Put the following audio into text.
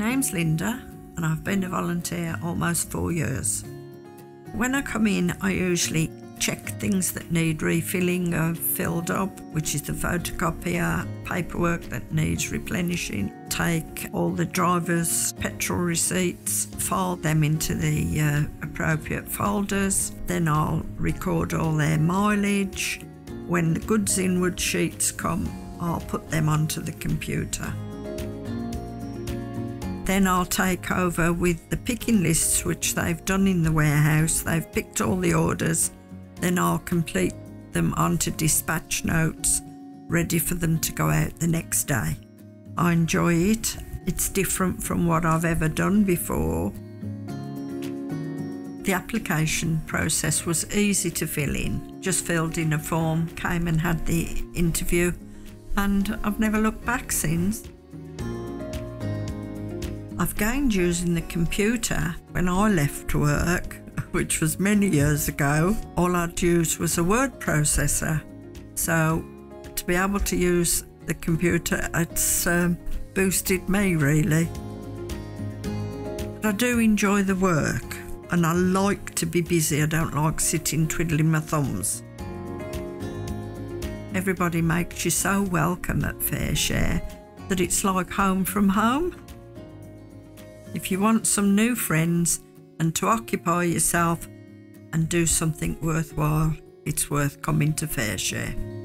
name's Linda, and I've been a volunteer almost four years. When I come in, I usually check things that need refilling or filled up, which is the photocopier, paperwork that needs replenishing, take all the drivers' petrol receipts, file them into the uh, appropriate folders, then I'll record all their mileage. When the goods inward sheets come, I'll put them onto the computer. Then I'll take over with the picking lists, which they've done in the warehouse. They've picked all the orders then I'll complete them onto dispatch notes, ready for them to go out the next day. I enjoy it. It's different from what I've ever done before. The application process was easy to fill in. Just filled in a form, came and had the interview, and I've never looked back since. I've gained using the computer when I left work which was many years ago, all I'd use was a word processor. So to be able to use the computer, it's um, boosted me really. But I do enjoy the work and I like to be busy. I don't like sitting twiddling my thumbs. Everybody makes you so welcome at FareShare that it's like home from home. If you want some new friends, and to occupy yourself and do something worthwhile, it's worth coming to FareShare.